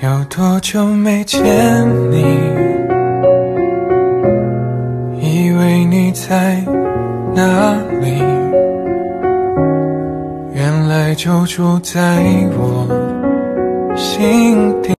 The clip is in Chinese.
有多久没见你？以为你在哪里？原来就住在我心底。